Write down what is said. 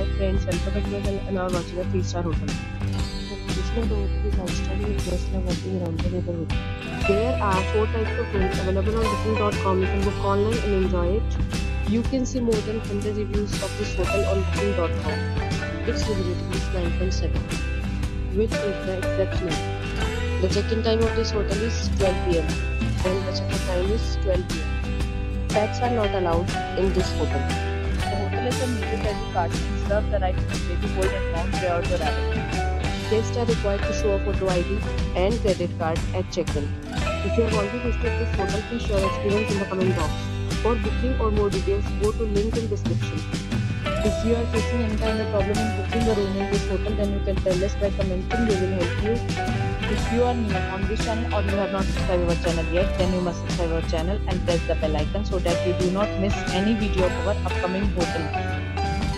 Hi friends, welcome back and are watching a 3-star hotel. The location of the hotel. There are 4 types of rooms available on booking.com. You can book online and enjoy it. You can see more than 100 reviews of this hotel on booking.com. Its review is 9.7, which is the exceptional. The check-in time of this hotel is 12 pm and the check-out time is 12 pm. Pets are not allowed in this hotel. The hotel is a major credit card and reserves the right to temporarily hold an amount prior to. Guests are required to show a photo ID and credit card at check-in. If you have already visited this hotel, please share experience in the comment box. For booking or more details, go to link in description. If you are facing any kind of problem in booking a room in this hotel, then you can tell us by commenting. We will help you. If you are new on this channel or you have not subscribed our channel yet, then you must subscribe our channel and press the bell icon so that you do not miss any video of our upcoming hotel.